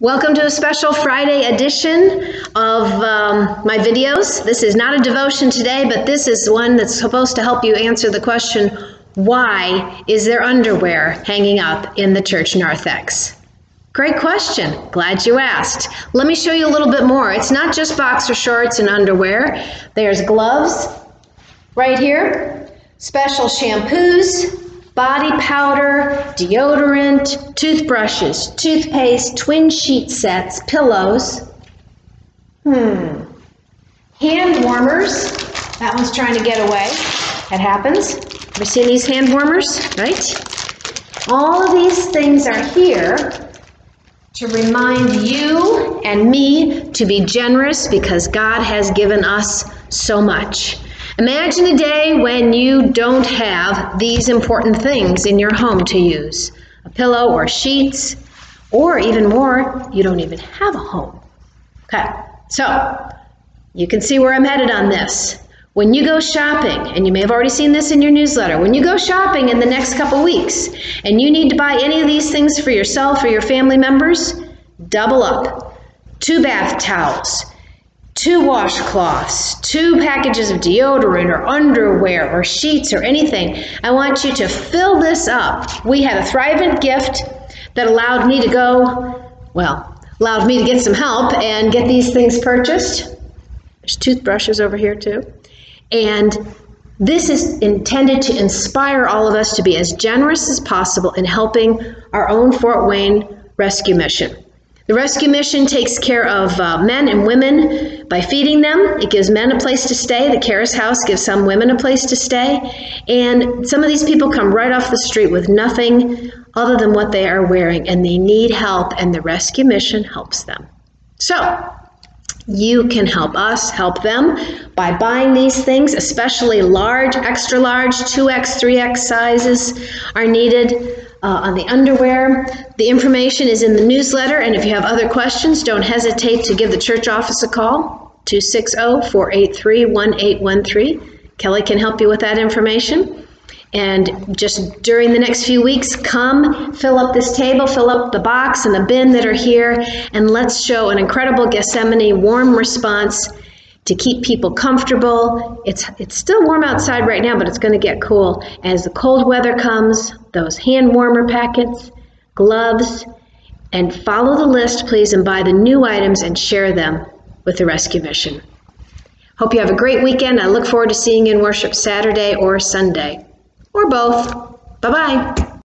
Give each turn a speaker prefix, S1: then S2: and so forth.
S1: Welcome to a special Friday edition of um, my videos. This is not a devotion today, but this is one that's supposed to help you answer the question, why is there underwear hanging up in the church narthex? Great question. Glad you asked. Let me show you a little bit more. It's not just boxer shorts and underwear. There's gloves right here, special shampoos, body powder, deodorant, toothbrushes, toothpaste, twin sheet sets, pillows. Hmm. Hand warmers. That one's trying to get away. That happens. Ever seen these hand warmers? Right? All of these things are here to remind you and me to be generous because God has given us so much. Imagine a day when you don't have these important things in your home to use a pillow or sheets, or even more, you don't even have a home. Okay, so you can see where I'm headed on this. When you go shopping, and you may have already seen this in your newsletter, when you go shopping in the next couple weeks and you need to buy any of these things for yourself or your family members, double up. Two bath towels, two washcloths, two packages of deodorant or underwear or sheets or anything. I want you to fill this up. We had a Thrivent gift that allowed me to go, well, allowed me to get some help and get these things purchased. There's toothbrushes over here too. And this is intended to inspire all of us to be as generous as possible in helping our own Fort Wayne rescue mission. The rescue mission takes care of uh, men and women by feeding them. It gives men a place to stay. The Charis House gives some women a place to stay. And some of these people come right off the street with nothing other than what they are wearing, and they need help, and the rescue mission helps them. So, you can help us help them by buying these things, especially large, extra large, 2x, 3x sizes are needed uh, on the underwear. The information is in the newsletter, and if you have other questions, don't hesitate to give the church office a call, 260-483-1813. Kelly can help you with that information. And just during the next few weeks, come fill up this table, fill up the box and the bin that are here, and let's show an incredible Gethsemane warm response to keep people comfortable. It's, it's still warm outside right now, but it's going to get cool. As the cold weather comes, those hand warmer packets, gloves, and follow the list, please, and buy the new items and share them with the rescue mission. Hope you have a great weekend. I look forward to seeing you in worship Saturday or Sunday, or both. Bye bye.